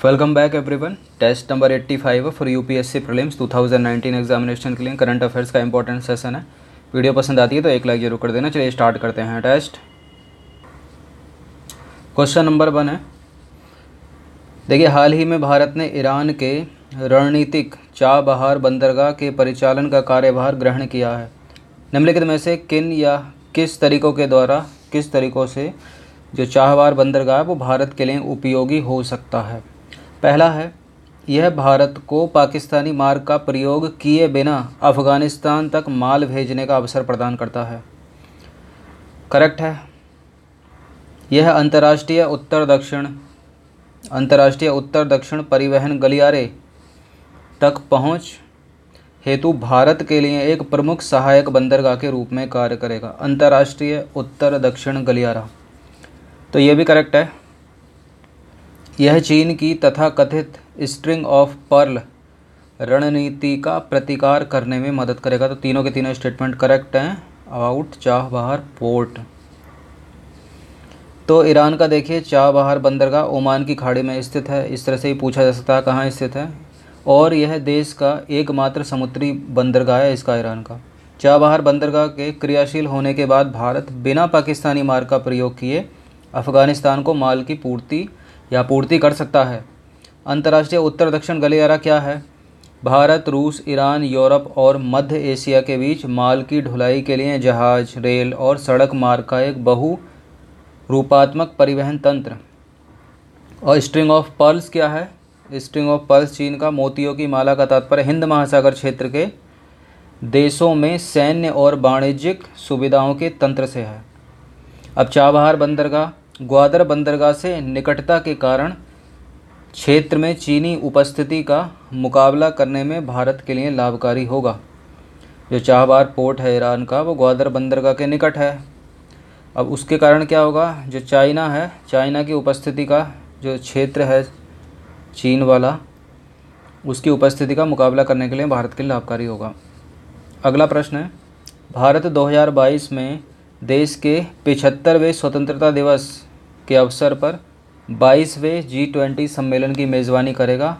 Welcome back everyone test number 85 for UPSC prelims 2019 examination के लिए current affairs का important session है। Video पसंद आती है तो एक लाइक ज़रूर कर देना। चलिए स्टार्ट करते हैं टेस्ट क्वेश्चन नंबर वन है। देखिए, हाल ही में भारत ने ईरान के रणनीतिक चाबहार बंदरगाह के परिचालन का कार्यभार ग्रहण किया है। निम्नलिखित में से किन या किस तरीकों के द्वारा, किस तरीकों से जो चाहवार बंदरगाह है, वो भारत के लिए उपयोगी हो सकता है? पहला है, यह भारत को पाकिस्तानी मार्ग का प्रयोग किए बिना अफ़गानिस्तान तक माल भेजने का अवसर प्रदान करता है। करेक्ट है। यह अंतर्राष्ट्रीय उत्तर दक्षिण, अंतर्राष्ट्रीय उत्तर दक्षिण परिवहन गलियारे तक पहुँच हेतु भारत के लिए एक प्रमुख सहायक बंदरगाह के रूप में कार्य करेगा, अंतर्राष्ट्रीय उत्तर दक्षिण गलियारा। तो ये भी करेक्ट है। यह चीन की तथाकथित स्ट्रिंग ऑफ़ पर्ल रणनीति का प्रतिकार करने में मदद करेगा। तो तीनों के तीनों स्टेटमेंट करेक्ट हैं। अबाउट चाह, बहार पोर्ट तो ईरान का देखिए, चाह, बहार, बंदरगाह, ओमान की खाड़ी में स्थित है। इस तरह से ही पूछा जा सकता है कहाँ स्थित है। और यह देश का एकमात्र समुद्री बंदरगाह है इसका, ईरान का। चाबहार बंदरगाह के क्रियाशील होने के बाद भारत बिना पाकिस्तानी मार्ग का प्रयोग किए अफ़गानिस्तान को माल की पूर्ति या पूर्ति कर सकता है। अंतर्राष्ट्रीय उत्तर दक्षिण गलियारा क्या है? भारत, रूस, ईरान, यूरोप और मध्य एशिया के बीच माल की ढुलाई के लिए जहाज़, रेल और सड़क मार्ग का एक बहु रूपात्मक परिवहन तंत्र। और स्ट्रिंग ऑफ़ पर्ल्स क्या है? स्ट्रिंग ऑफ़ पर्ल्स चीन का मोतियों की माला का तात्पर्य हिंद महासागर क्षेत्र के देशों में सैन्य और वाणिज्यिक सुविधाओं के तंत्र से है। अब चाबहार बंदरगाह ग्वादर बंदरगाह से निकटता के कारण क्षेत्र में चीनी उपस्थिति का मुकाबला करने में भारत के लिए लाभकारी होगा। जो चाहबार पोर्ट है ईरान का, वो ग्वादर बंदरगाह के निकट है। अब उसके कारण क्या होगा? जो चाइना है, चाइना की उपस्थिति का जो क्षेत्र है चीन वाला, उसकी उपस्थिति का मुकाबला करने के लिए भारत के लिए लाभकारी होगा। अगला प्रश्न है, भारत 2022 में देश के पिछहत्तरवें स्वतंत्रता दिवस के अवसर पर बाईसवें जी ट्वेंटी सम्मेलन की मेज़बानी करेगा।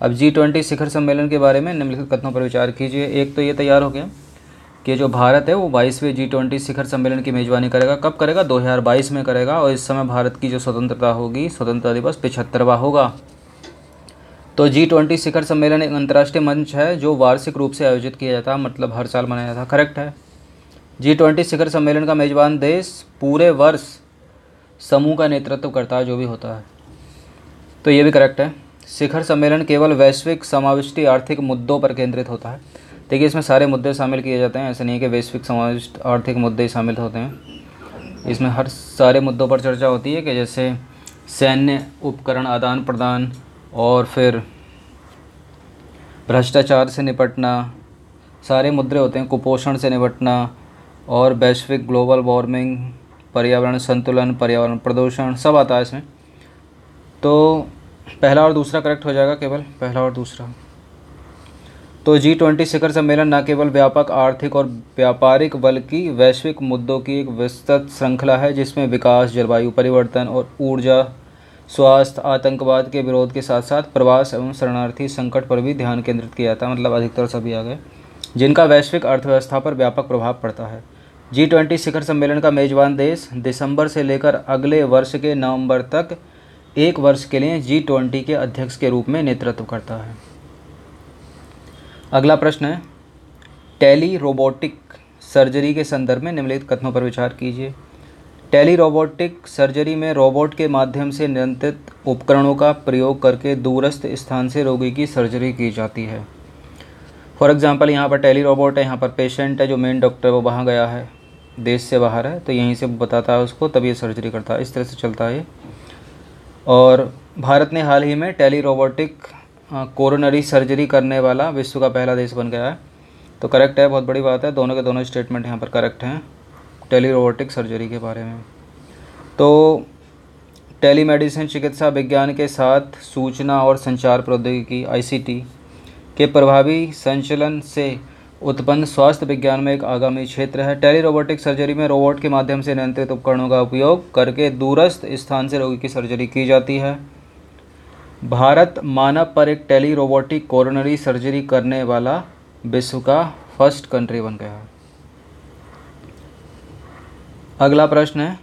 अब जी ट्वेंटी शिखर सम्मेलन के बारे में निम्नलिखित कथनों पर विचार कीजिए। एक तो ये तैयार हो गया कि जो भारत है, वो बाईसवें जी ट्वेंटी शिखर सम्मेलन की मेज़बानी करेगा। कब करेगा? 2022 में करेगा और इस समय भारत की जो स्वतंत्रता होगी, स्वतंत्रता दिवस पिछहत्तरवा होगा। तो जी ट्वेंटी शिखर सम्मेलन एक अंतर्राष्ट्रीय मंच है, जो वार्षिक रूप से आयोजित किया जाता है मतलब हर साल मनाया जाता है करेक्ट है? जी ट्वेंटी शिखर सम्मेलन का मेज़बान देश पूरे वर्ष समूह का नेतृत्व करता है, जो भी होता है। तो ये भी करेक्ट है। शिखर सम्मेलन केवल वैश्विक समाविष्टि आर्थिक मुद्दों पर केंद्रित होता है। देखिए, इसमें सारे मुद्दे शामिल किए जाते हैं। ऐसे नहीं है कि वैश्विक समाविष्ट आर्थिक मुद्दे शामिल होते हैं। इसमें हर सारे मुद्दों पर चर्चा होती है कि जैसे सैन्य उपकरण आदान प्रदान और फिर भ्रष्टाचार से निपटना, सारे मुद्दे होते हैं। कुपोषण से निपटना और वैश्विक ग्लोबल वार्मिंग पर्यावरण, संतुलन, पर्यावरण प्रदूषण सब आता है इसमें। तो पहला और दूसरा करेक्ट हो जाएगा केवल, पहला और दूसरा। तो जी ट्वेंटी शिखर सम्मेलन न केवल व्यापक आर्थिक और व्यापारिक बल्कि वैश्विक मुद्दों की एक विस्तृत श्रृंखला है, जिसमें विकास, जलवायु परिवर्तन और ऊर्जा, स्वास्थ्य, आतंकवाद के विरोध के साथ साथ प्रवास एवं शरणार्थी संकट पर भी ध्यान केंद्रित किया जाता है। मतलब अधिकतर सभी आ गए। जिनका वैश्विक अर्थव्यवस्था पर व्यापक प्रभाव पड़ता है। जी ट्वेंटी शिखर सम्मेलन का मेजबान देश दिसंबर से लेकर अगले वर्ष के नवंबर तक एक वर्ष के लिए जी ट्वेंटी के अध्यक्ष के रूप में नेतृत्व करता है। अगला प्रश्न है टेली रोबोटिक सर्जरी के संदर्भ में निम्नलिखित कथनों पर विचार कीजिए। टेली रोबोटिक सर्जरी में रोबोट के माध्यम से नियंत्रित उपकरणों का प्रयोग करके दूरस्थ स्थान से रोगी की सर्जरी की जाती है। फॉर एग्ज़ाम्पल यहाँ पर टेली रोबोट है, यहाँ पर पेशेंट है, जो मेन डॉक्टर वो वहाँ गया है। देश से बाहर है तो यहीं से बताता है उसको, तभी ये सर्जरी करता है। इस तरह से चलता है और भारत ने हाल ही में टेली रोबोटिक कोरोनरी सर्जरी करने वाला विश्व का पहला देश बन गया है। तो करेक्ट है, बहुत बड़ी बात है। दोनों के दोनों स्टेटमेंट यहाँ पर करेक्ट हैं टेली रोबोटिक सर्जरी के बारे में। तो टेली मेडिसिन चिकित्सा विज्ञान के साथ सूचना और संचार प्रौद्योगिकी आईसीटी के प्रभावी संचलन से उत्पन्न स्वास्थ्य विज्ञान में एक आगामी क्षेत्र है। टेली रोबोटिक सर्जरी में रोबोट के माध्यम से नियंत्रित उपकरणों का उपयोग करके दूरस्थ स्थान से रोगी की सर्जरी की जाती है। भारत मानव पर एक टेली रोबोटिक कोरोनरी सर्जरी करने वाला विश्व का फ़र्स्ट कंट्री बन गया है। अगला प्रश्न है।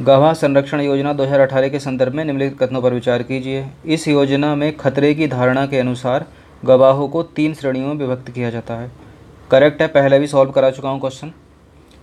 गवाह संरक्षण योजना 2018 के संदर्भ में निम्नलिखित कथनों पर विचार कीजिए। इस योजना में खतरे की धारणा के अनुसार गवाहों को तीन श्रेणियों में विभक्त किया जाता है। करेक्ट है, पहले भी सॉल्व करा चुका हूँ क्वेश्चन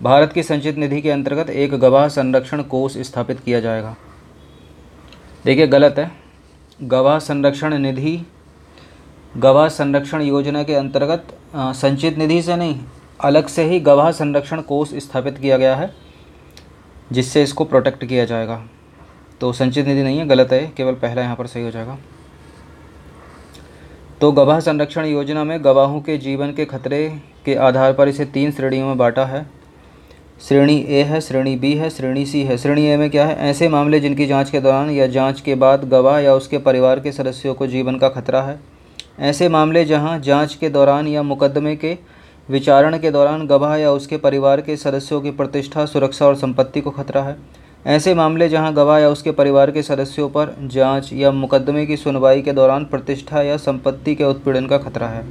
भारत की संचित निधि के अंतर्गत एक गवाह संरक्षण कोष स्थापित किया जाएगा। देखिए, गलत है। गवाह संरक्षण निधि, गवाह संरक्षण योजना के अंतर्गत संचित निधि से नहीं, अलग से ही गवाह संरक्षण कोष स्थापित किया गया है, जिससे इसको प्रोटेक्ट किया जाएगा। तो संचित निधि नहीं है, गलत है, केवल पहला यहाँ पर सही हो जाएगा। तो गवाह संरक्षण योजना में गवाहों के जीवन के खतरे के आधार पर इसे तीन श्रेणियों में बांटा है। श्रेणी ए है, श्रेणी बी है, श्रेणी सी है। श्रेणी ए में क्या है? ऐसे मामले जिनकी जाँच के दौरान या जाँच के बाद गवाह या उसके परिवार के सदस्यों को जीवन का खतरा है। ऐसे मामले जहाँ जाँच के दौरान या मुकदमे के विचारण के दौरान गवाह या उसके परिवार के सदस्यों की प्रतिष्ठा, सुरक्षा और संपत्ति को खतरा है। ऐसे मामले जहाँ गवाह या उसके परिवार के सदस्यों पर जाँच या मुकदमे की सुनवाई के दौरान प्रतिष्ठा या संपत्ति के उत्पीड़न का खतरा है।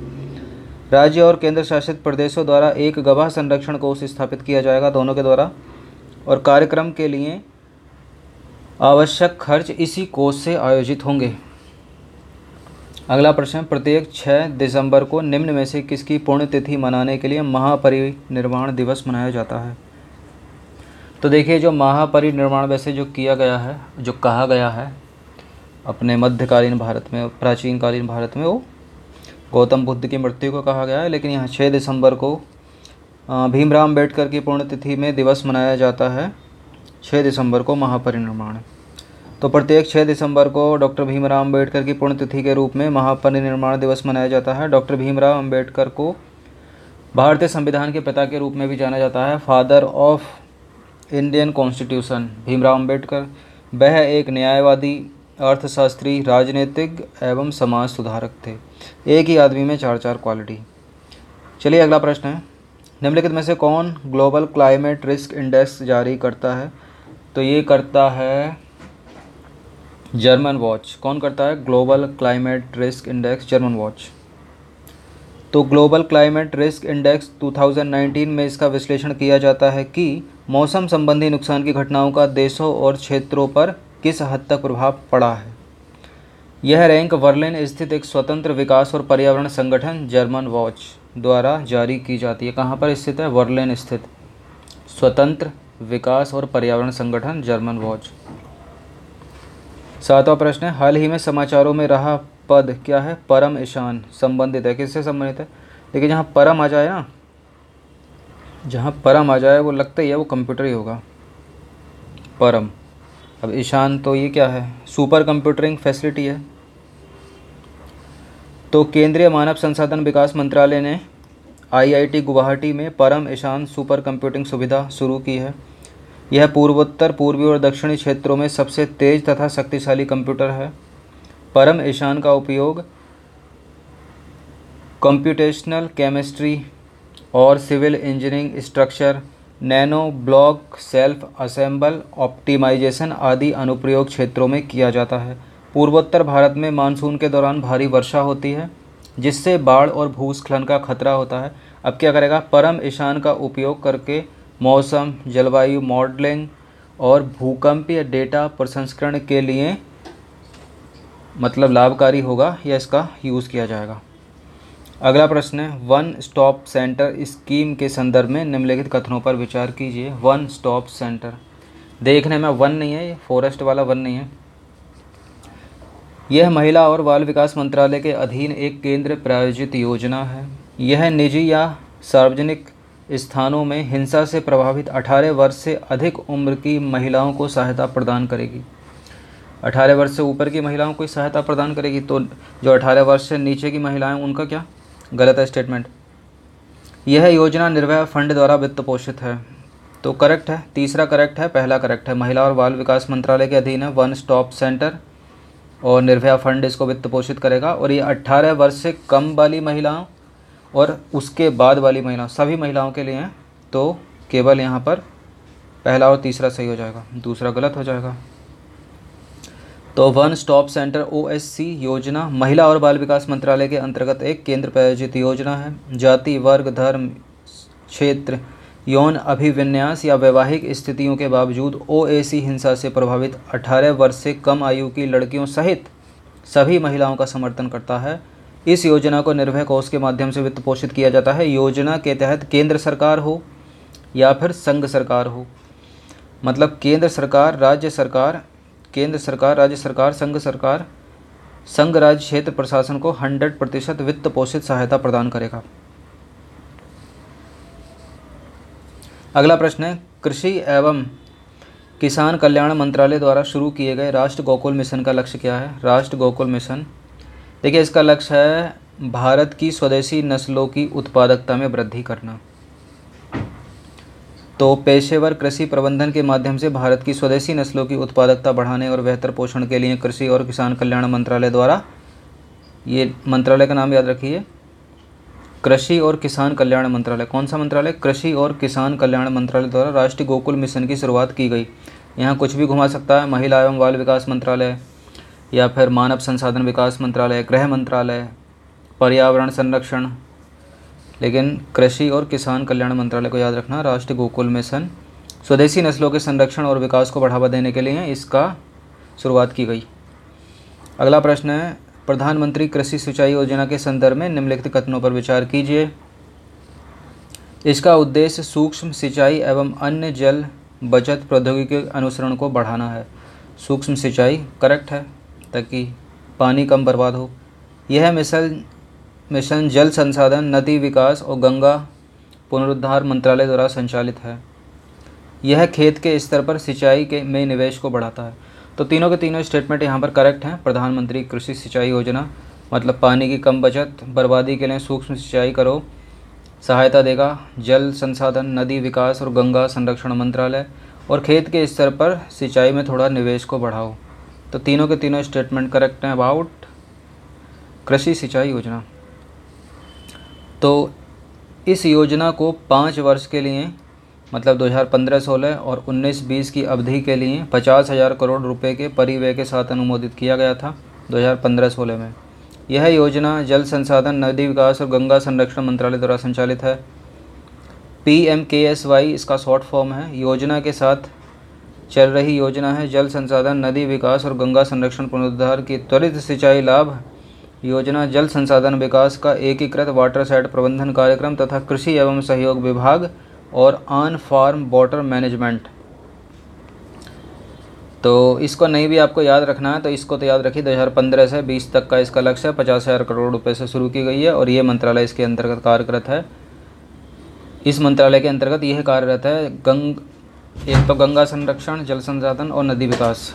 राज्य और केंद्र शासित प्रदेशों द्वारा एक गवाह संरक्षण कोष स्थापित किया जाएगा दोनों के द्वारा, और कार्यक्रम के लिए आवश्यक खर्च इसी कोष से आयोजित होंगे। अगला प्रश्न, प्रत्येक 6 दिसंबर को निम्न में से किसकी पुण्यतिथि मनाने के लिए महापरिनिर्वाण दिवस मनाया जाता है? तो देखिए, जो महापरिनिर्वाण वैसे जो किया गया है, जो कहा गया है, अपने मध्यकालीन भारत में प्राचीन कालीन भारत में, वो गौतम बुद्ध की मृत्यु को कहा गया है। लेकिन यहाँ छः दिसंबर को भीमराव अंबेडकर की पुण्यतिथि में दिवस मनाया जाता है छः दिसंबर को महापरिनिर्वाण। तो प्रत्येक छः दिसंबर को डॉक्टर भीमराव अंबेडकर की पुण्यतिथि के रूप में महापरिनिर्माण दिवस मनाया जाता है। डॉक्टर भीमराव अंबेडकर को भारतीय संविधान के पिता के रूप में भी जाना जाता है, father of Indian constitution Bhimrao Ambedkar वह एक न्यायवादी, अर्थशास्त्री, राजनीतिक एवं समाज सुधारक थे। एक ही आदमी में चार चार क्वालिटी चलिए अगला प्रश्न है। निम्नलिखित में से कौन ग्लोबल क्लाइमेट रिस्क इंडेक्स जारी करता है? तो ये करता है जर्मन वॉच कौन करता है global climate risk index German watch तो ग्लोबल क्लाइमेट रिस्क इंडेक्स 2019 में इसका विश्लेषण किया जाता है कि मौसम संबंधी नुकसान की घटनाओं का देशों और क्षेत्रों पर किस हद तक प्रभाव पड़ा है। यह रैंक वर्लिन स्थित एक स्वतंत्र विकास और पर्यावरण संगठन जर्मन वॉच द्वारा जारी की जाती है। कहाँ पर स्थित है? वर्लिन स्थित। स्वतंत्र विकास और पर्यावरण संगठन जर्मन वॉच। सातवां प्रश्न है, हाल ही में समाचारों में रहा पद क्या है? परम ईशान संबंधित है। किससे संबंधित है? देखिए, जहाँ परम आ जाए ना, जहाँ परम आ जाए, वो लगता ही है वो कंप्यूटर ही होगा। परम। अब ईशान तो ये क्या है? सुपर कंप्यूटरिंग फैसिलिटी है। तो केंद्रीय मानव संसाधन विकास मंत्रालय ने आईआईटी गुवाहाटी में परम ईशान सुपर कंप्यूटिंग सुविधा शुरू की है। यह पूर्वोत्तर, पूर्वी और दक्षिणी क्षेत्रों में सबसे तेज तथा शक्तिशाली कंप्यूटर है। परम ईशान का उपयोग कंप्यूटेशनल केमिस्ट्री और civil engineering structure nano block self assemble optimization आदि अनुप्रयोग क्षेत्रों में किया जाता है। पूर्वोत्तर भारत में मानसून के दौरान भारी वर्षा होती है, जिससे बाढ़ और भूस्खलन का खतरा होता है। अब क्या करेगा? परम ईशान का उपयोग करके मौसम, जलवायु मॉडलिंग और भूकंपीय डेटा प्रसंस्करण के लिए मतलब लाभकारी होगा या इसका यूज़ किया जाएगा। अगला प्रश्न है, वन स्टॉप सेंटर स्कीम के संदर्भ में निम्नलिखित कथनों पर विचार कीजिए। One stop centre. देखने में वन नहीं है, ये फॉरेस्ट वाला वन नहीं है। यह महिला और बाल विकास मंत्रालय के अधीन एक केंद्र प्रायोजित योजना है। यह निजी या सार्वजनिक स्थानों में हिंसा से प्रभावित 18 वर्ष से अधिक उम्र की महिलाओं को सहायता प्रदान करेगी। 18 वर्ष से ऊपर की महिलाओं को सहायता प्रदान करेगी तो जो 18 वर्ष से नीचे की महिलाएँ, उनका क्या? गलत है स्टेटमेंट यह योजना निर्भया फंड द्वारा वित्त पोषित है। तो करेक्ट है, तीसरा करेक्ट है, पहला करेक्ट है। महिला और बाल विकास मंत्रालय के अधीन है वन स्टॉप सेंटर और निर्भया फंड इसको वित्त पोषित करेगा। और ये अट्ठारह वर्ष से कम वाली महिलाओं और उसके बाद वाली महिलाओं, सभी महिलाओं के लिए हैं तो केवल यहाँ पर पहला और तीसरा सही हो जाएगा। दूसरा गलत हो जाएगा। तो वन स्टॉप सेंटर ओएससी योजना, महिला और बाल विकास मंत्रालय के अंतर्गत एक केंद्र प्रायोजित योजना है। जाति, वर्ग, धर्म, क्षेत्र, यौन अभिविन्यास या वैवाहिक स्थितियों के बावजूद ओ हिंसा से प्रभावित 18 वर्ष से कम आयु की लड़कियों सहित सभी महिलाओं का समर्थन करता है। इस योजना को निर्भय कोष के माध्यम से वित्त पोषित किया जाता है। योजना के तहत केंद्र सरकार हो या फिर संघ सरकार हो। मतलब केंद्र सरकार, राज्य सरकार केंद्र सरकार, राज्य सरकार, संघ सरकार, संघ राज्य क्षेत्र प्रशासन को 100 प्रतिशत वित्त पोषित सहायता प्रदान करेगा। अगला प्रश्न है, कृषि एवं किसान कल्याण मंत्रालय द्वारा शुरू किए गए राष्ट्र गोकुल मिशन का लक्ष्य क्या है? राष्ट्र गोकुल मिशन। देखिए, इसका लक्ष्य है भारत की स्वदेशी नस्लों की उत्पादकता में वृद्धि करना। तो पेशेवर कृषि प्रबंधन के माध्यम से भारत की स्वदेशी नस्लों की उत्पादकता बढ़ाने और बेहतर पोषण के लिए कृषि और किसान कल्याण मंत्रालय द्वारा, ये मंत्रालय का नाम याद रखिए, कृषि और किसान कल्याण मंत्रालय। कौन सा मंत्रालय? कृषि और किसान कल्याण मंत्रालय द्वारा राष्ट्रीय गोकुल मिशन की शुरुआत की गई। यहाँ कुछ भी घुमा सकता है, महिला एवं बाल विकास मंत्रालय, या फिर मानव संसाधन विकास मंत्रालय, गृह मंत्रालय, पर्यावरण संरक्षण लेकिन कृषि और किसान कल्याण मंत्रालय को याद रखना राष्ट्रीय गोकुल मिशन, स्वदेशी नस्लों के संरक्षण और विकास को बढ़ावा देने के लिए इसका शुरुआत की गई। अगला प्रश्न है, प्रधानमंत्री कृषि सिंचाई योजना के संदर्भ में निम्नलिखित कथनों पर विचार कीजिए। इसका उद्देश्य सूक्ष्म सिंचाई एवं अन्य जल बचत प्रौद्योगिकी के अनुसरण को बढ़ाना है। सूक्ष्म सिंचाई करेक्ट है, ताकि पानी कम बर्बाद हो। यह मिशन मिशन जल संसाधन, नदी विकास और गंगा पुनरुद्धार मंत्रालय द्वारा संचालित है। यह खेत के स्तर पर सिंचाई के में निवेश को बढ़ाता है। तो तीनों के तीनों स्टेटमेंट यहाँ पर करेक्ट हैं। प्रधानमंत्री कृषि सिंचाई योजना मतलब पानी की कम बचत, बर्बादी के लिए सूक्ष्म सिंचाई करो, सहायता देगा, जल संसाधन, नदी विकास और गंगा संरक्षण मंत्रालय, और खेत के स्तर पर सिंचाई में थोड़ा निवेश को बढ़ाओ। तो तीनों के तीनों स्टेटमेंट करेक्ट हैं। अबाउट कृषि सिंचाई योजना। तो इस योजना को पाँच वर्ष के लिए मतलब 2015-16 और 19-20 की अवधि के लिए पचास हज़ार करोड़ रुपए के परिव्यय के साथ अनुमोदित किया गया था 2015-16 में। यह योजना जल संसाधन, नदी विकास और गंगा संरक्षण मंत्रालय द्वारा संचालित है। P M K S Y इसका शॉर्ट फॉर्म है। योजना के साथ चल रही योजना है जल संसाधन, नदी विकास और गंगा संरक्षण पुनरुद्धार की त्वरित सिंचाई लाभ योजना जल संसाधन विकास का एकीकृत वाटर साइड प्रबंधन कार्यक्रम तथा कृषि एवं सहयोग विभाग और ऑन फार्म वाटर मैनेजमेंट तो इसको नहीं भी आपको याद रखना है तो इसको तो याद रखिए 2015 से 20 तक का इसका लक्ष्य है, पचास हज़ार करोड़ रुपए से शुरू की गई है और ये मंत्रालय इसके अंतर्गत कार्यरत है। इस मंत्रालय के अंतर्गत यह कार्यरत है गंग, एक तो गंगा संरक्षण, जल संसाधन और नदी विकास।